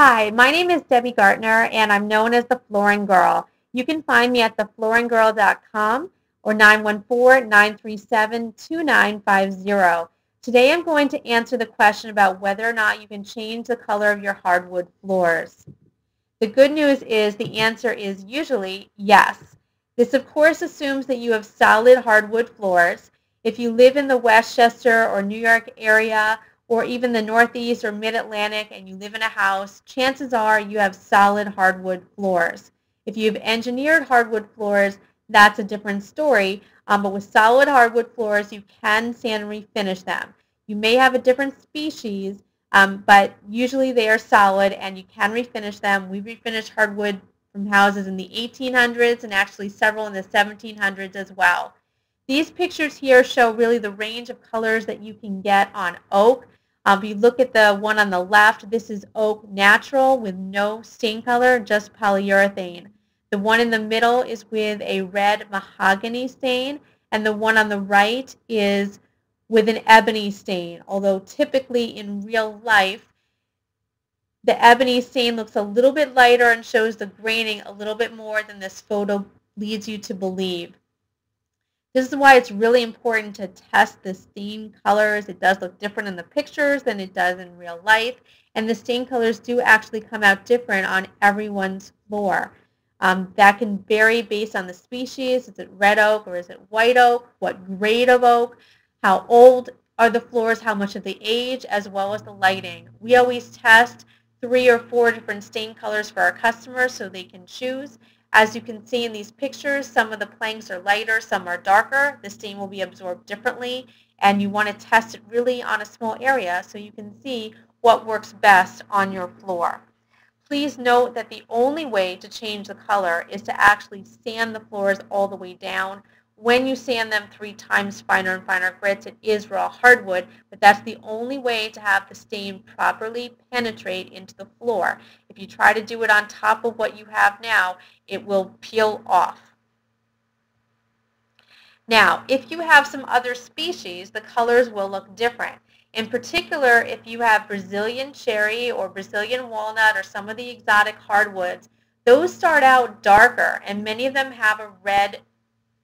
Hi, my name is Debbie Gartner, and I'm known as the Flooring Girl. You can find me at theflooringgirl.com or 914-937-2950. Today I'm going to answer the question about whether or not you can change the color of your hardwood floors. The good news is the answer is usually yes. This of course assumes that you have solid hardwood floors. If you live in the Westchester or New York area or even the Northeast or Mid-Atlantic and you live in a house, chances are you have solid hardwood floors. If you've engineered hardwood floors, that's a different story. Um, but with solid hardwood floors, you can sand and refinish them. You may have a different species, um, but usually they are solid and you can refinish them. We refinish hardwood from houses in the 1800s and actually several in the 1700s as well. These pictures here show really the range of colors that you can get on oak. Um, if you look at the one on the left, this is oak natural with no stain color, just polyurethane. The one in the middle is with a red mahogany stain, and the one on the right is with an ebony stain, although typically in real life, the ebony stain looks a little bit lighter and shows the graining a little bit more than this photo leads you to believe. This is why it's really important to test the stain colors. It does look different in the pictures than it does in real life. And the stain colors do actually come out different on everyone's floor. Um, that can vary based on the species. Is it red oak or is it white oak? What grade of oak? How old are the floors? How much of the age? As well as the lighting. We always test three or four different stain colors for our customers so they can choose. As you can see in these pictures, some of the planks are lighter, some are darker. The stain will be absorbed differently, and you want to test it really on a small area so you can see what works best on your floor. Please note that the only way to change the color is to actually sand the floors all the way down when you sand them three times finer and finer grits, it is raw hardwood, but that's the only way to have the stain properly penetrate into the floor. If you try to do it on top of what you have now, it will peel off. Now, if you have some other species, the colors will look different. In particular, if you have Brazilian cherry or Brazilian walnut or some of the exotic hardwoods, those start out darker and many of them have a red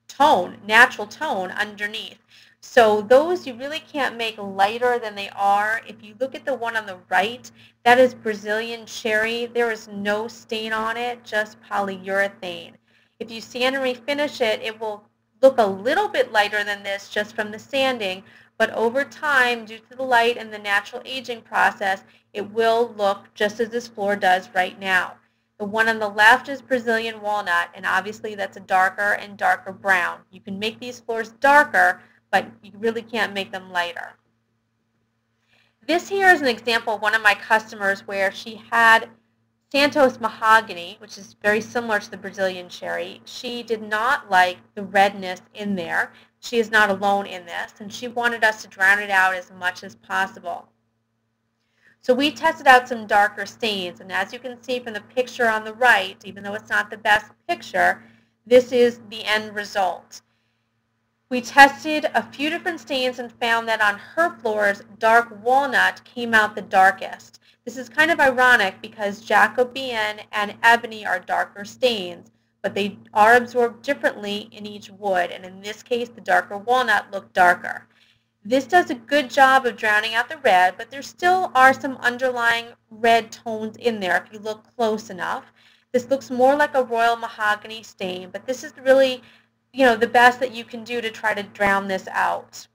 tone, natural tone underneath. So those you really can't make lighter than they are. If you look at the one on the right, that is Brazilian cherry. There is no stain on it, just polyurethane. If you sand and refinish it, it will look a little bit lighter than this just from the sanding, but over time, due to the light and the natural aging process, it will look just as this floor does right now. The one on the left is Brazilian walnut, and obviously that's a darker and darker brown. You can make these floors darker, but you really can't make them lighter. This here is an example of one of my customers where she had Santos mahogany, which is very similar to the Brazilian cherry. She did not like the redness in there. She is not alone in this, and she wanted us to drown it out as much as possible. So we tested out some darker stains, and as you can see from the picture on the right, even though it's not the best picture, this is the end result. We tested a few different stains and found that on her floors, dark walnut came out the darkest. This is kind of ironic because Jacobean and ebony are darker stains, but they are absorbed differently in each wood, and in this case, the darker walnut looked darker. This does a good job of drowning out the red, but there still are some underlying red tones in there if you look close enough. This looks more like a royal mahogany stain, but this is really, you know, the best that you can do to try to drown this out.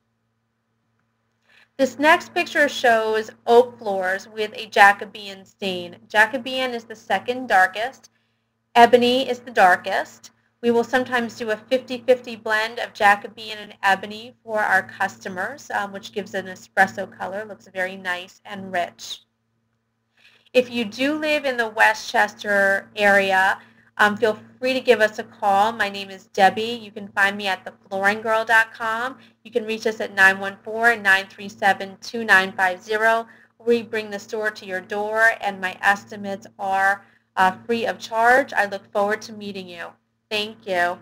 This next picture shows oak floors with a Jacobean stain. Jacobean is the second darkest. Ebony is the darkest. We will sometimes do a 50-50 blend of Jacobean and ebony for our customers, um, which gives an espresso color, looks very nice and rich. If you do live in the Westchester area, um, feel free to give us a call. My name is Debbie. You can find me at theflooringgirl.com. You can reach us at 914-937-2950. We bring the store to your door, and my estimates are uh, free of charge. I look forward to meeting you. Thank you.